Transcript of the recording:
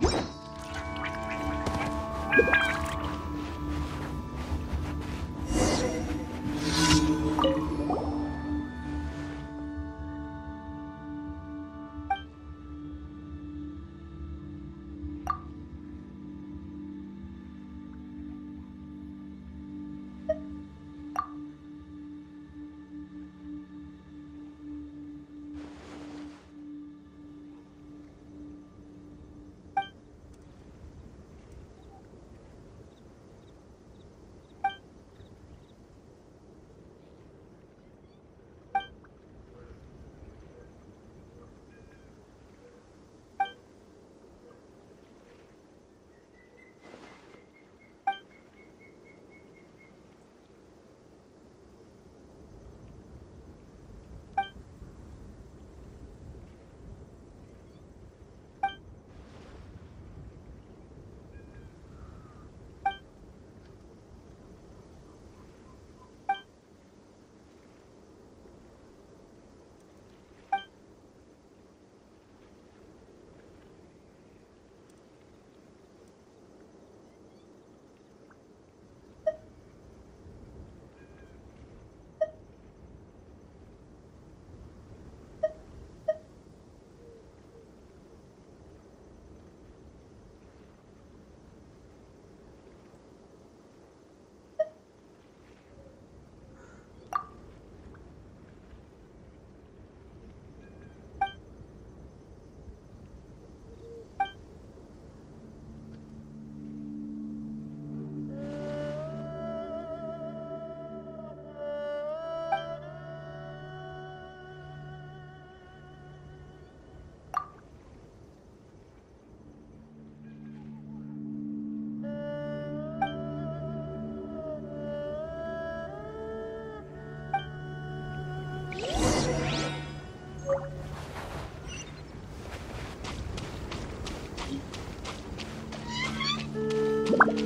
you you